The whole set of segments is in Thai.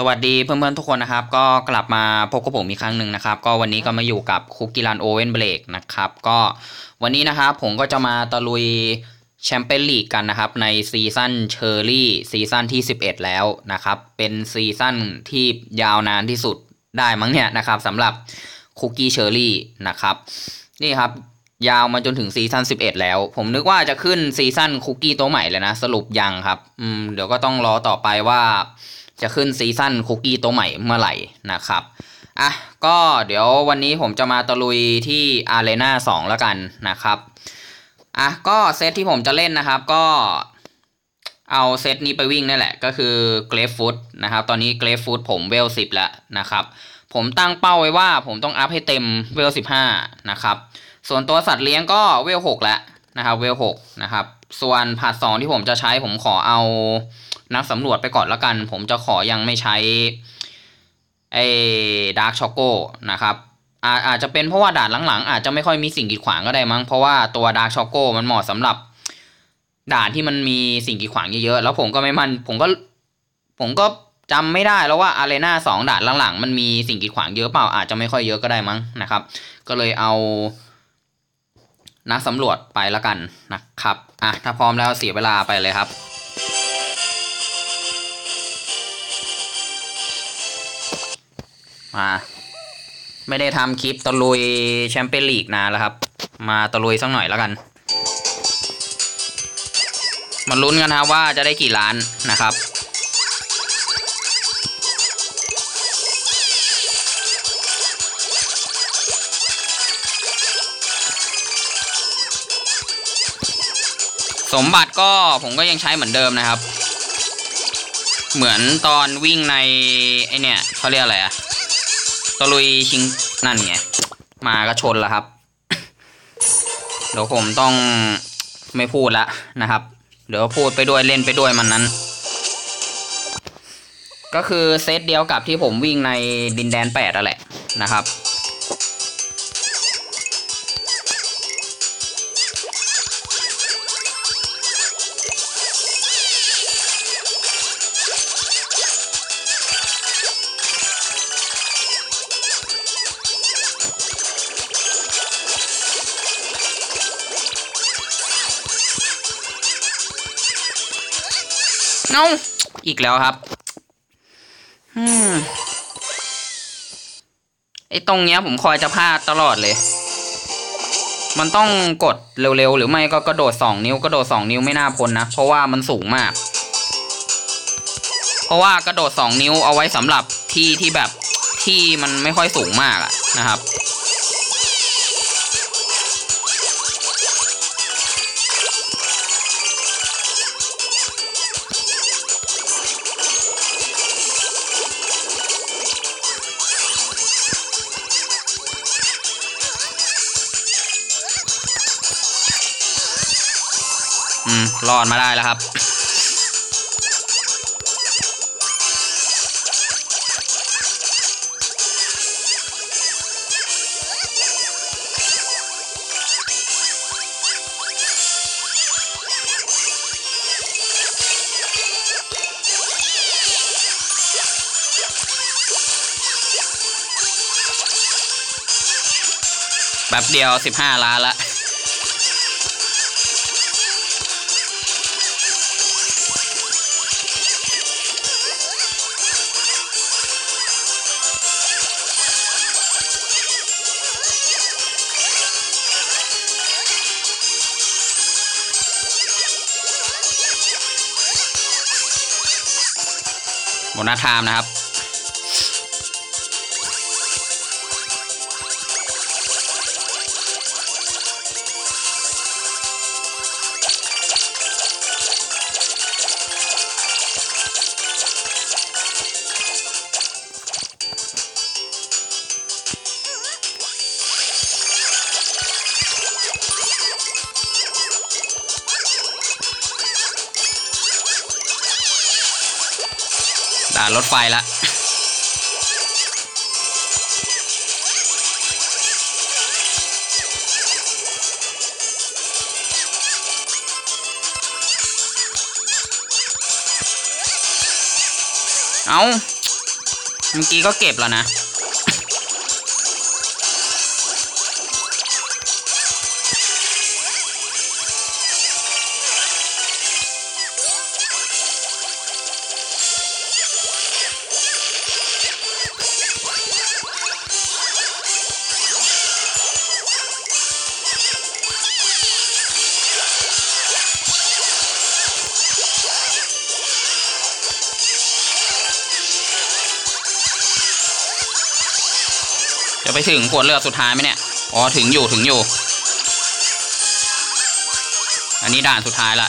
สวัสดีเพื่อนๆทุกคนนะครับ ก็กลับมาพบกับผมอีกครั้งหนึ่งนะครับ ก็วันนี้ก็มาอยู่กับ CookieRun OvenBreak นะครับ ก็วันนี้นะครับผมก็จะมาตะลุยแชมเปี้ยนลีกกันนะครับ ในซีซั่นเชอร์รี่ซีซั่นที่ 11 แล้วนะครับ เป็นซีซั่นที่ยาวนานที่สุดได้มั้งเนี่ยนะครับสำหรับคุกกี้เชอร์รี่นะครับนี่ครับยาวมาจนถึงซีซั่น11 แล้ว ผมนึกว่าจะขึ้นซีซั่นคุกกี้ตัวใหม่เลยนะ สรุปยังครับอืมเดี๋ยวก็ต้องรอต่อไปว่า จะขึ้นซีซั่นคุกกี้ตัวใหม่เมื่อไหร่นะครับอะก็เดี๋ยววันนี้ผมจะมาตะลุยที่ Arena 2แล้วกันนะครับอะก็เซตที่ผมจะเล่นนะครับก็เอาเซตนี้ไปวิ่งนี่แหละ ก็คือ g r a p e f o o t นะครับ ตอนนี้ g r a p e f o o t ผมเวล10แล้วนะครับ ผมตั้งเป้าไว้ว่าผมต้องอัพให้เต็มเวล15นะครับ ส่วนตัวสัตว์เลี้ยงก็เวล6แล้วนะครับ เวล6นะครับ ส่วน part สองที่ผมจะใช้ผมขอเอา นักสำรวจไปก่อนแล้วกัน ผมจะขอยังไม่ใช้ไอ้ Dark Choco นะครับอาอาจจะเป็นเพราะว่าด่านหลังๆ อาจจะไม่ค่อยมีสิ่งกีดขวางก็ได้มั้งเพราะว่าตัว Dark Choco มันเหมาะสำหรับ ด่านที่มันมีสิ่งกีดขวางเยอะๆแล้วผมก็ไม่มันผมก็ ผมก็จำไม่ได้แล้วว่า arena สองด่านหลังๆ มันมีสิ่งกีดขวางเยอะเปล่าอาจจะไม่ค่อยเยอะก็ได้มั้งนะครับ ก็เลยเอา นักสำรวจไปแล้วกันนะครับอะถ้าพร้อมแล้วเสียเวลาไปเลยครับ มาไม่ได้ทำคลิปตะลุยแชมเปี้ยนลีกนานแล้วครับ มาตะลุยสักหน่อยแล้วกันมาลุ้นกันนะครับว่าจะได้กี่ล้านนะครับ สมบัติก็ผมก็ยังใช้เหมือนเดิมนะครับ เหมือนตอนวิ่งในไอเนี่ยเขาเรียกอะไรอะ ตะลุยชิงนั่นไง มาก็ชนแล้วครับ เดี๋ยวผมต้องไม่พูดละนะครับ เดี๋ยวพูดไปด้วยเล่นไปด้วยมันนั้น ก็คือเซตเดียวกับที่ผมวิ่งในดินแดนแปดอะแหละนะครับ เอ้าอีกแล้วครับอืมไอ้ตรงเนี้ยผมคอยจะพลาดตลอดเลย มันต้องกดเร็วๆ หรือไม่ก็กระโดดสองนิ้วกระโดดสองนิ้วไม่น่าพ้นนะ เพราะว่ามันสูงมาก เพราะว่ากระโดดสองนิ้วเอาไว้สำหรับที่ที่แบบที่มันไม่ค่อยสูงมากอะนะครับ รอดมาได้แล้วครับแบบเดียวสิบห้าล้านละ โบนัสไทม์นะครับ ด่านรถไฟละเอาเมื่อกี้ก็เก็บแล้วนะ ไปถึงขวดเลือดสุดท้ายไหมเนี่ย อ๋อ ถึงอยู่ถึงอยู่ อันนี้ด่านสุดท้ายละ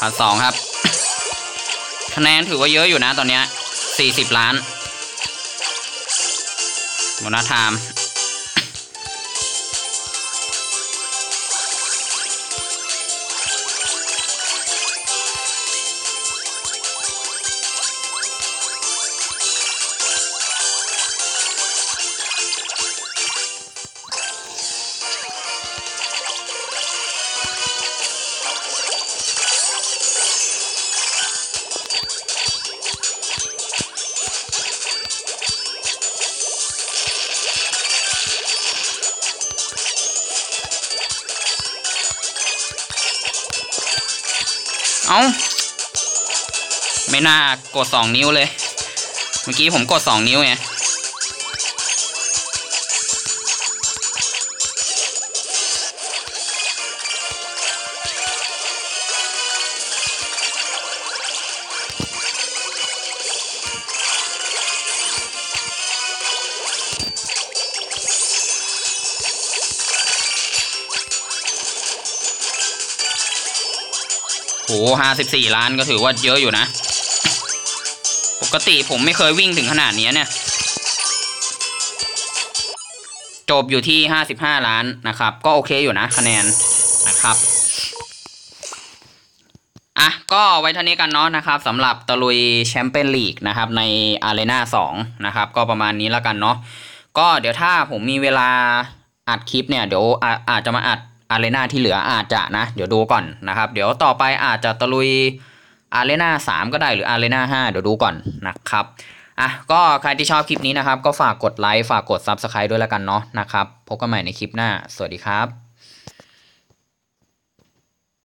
พันสองครับ คะแนนถือว่าเยอะอยู่นะตอนนี้สี่สิบล้านโบนัสไทม์ เอา้า ไม่น่ากดสองนิ้วเลย เมื่อกี้ผมกดสองนิ้วไง หห้าสิบสี่ล้านก็ถือว่าเยอะอยู่นะ ปกติผมไม่เคยวิ่งถึงขนาดนี้เนี่ย จบอยู่ที่ห้าสิบห้าล้านนะครับ ก็โอเคอยู่นะคะแนนนะครับอะก็ไว้เท่านี้กันเนาะนะครับสำหรับตะลุยแชมเปี้ยนลีกนะครับในอารีนาสองนะครับ ก็ประมาณนี้แล้วกันเนาะก็เดี๋ยวถ้าผมมีเวลาอัดคลิปเนี่ย เดี๋ยวอาอาจจะมาอัด อารีนาที่เหลืออาจจะนะ เดี๋ยวดูก่อนนะครับ เดี๋ยวต่อไปอาจจะตะลุยอารีนาสามก็ได้หรืออารีนาห้าเดี๋ยวดูก่อนนะครับอะก็ใครที่ชอบคลิปนี้นะครับ ก็ฝากกดไลค์ฝากกด Subscribe ด้วยแล้วกันเนาะนะครับพบกันใหม่ในคลิปหน้า สวัสดีครับ